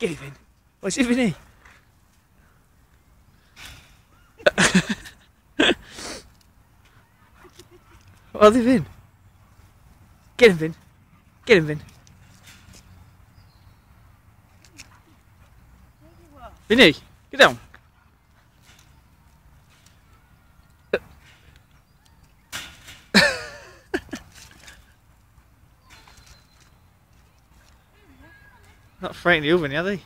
Get him in. What's Vinnie? what have they been? Get him, Vin. Get him, Vin. Vinnie, get down. Not frightening you, Vinnie, are they?